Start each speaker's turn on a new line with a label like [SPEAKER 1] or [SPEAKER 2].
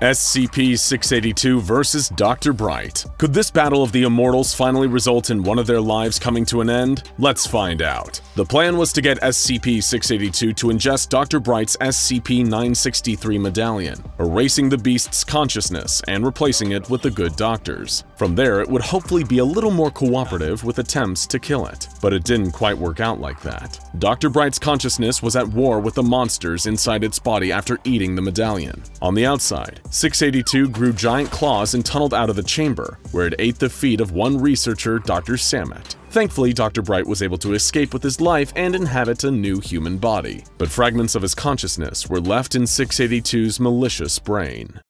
[SPEAKER 1] SCP-682 vs. Dr. Bright. Could this battle of the Immortals finally result in one of their lives coming to an end? Let's find out. The plan was to get SCP-682 to ingest Dr. Bright's SCP-963 medallion, erasing the beast's consciousness and replacing it with the good doctors. From there, it would hopefully be a little more cooperative with attempts to kill it. But it didn't quite work out like that. Dr. Bright's consciousness was at war with the monsters inside its body after eating the medallion. On the outside, 682 grew giant claws and tunneled out of the chamber, where it ate the feet of one researcher, Dr. Samet. Thankfully, Dr. Bright was able to escape with his life and inhabit a new human body, but fragments of his consciousness were left in 682's malicious brain.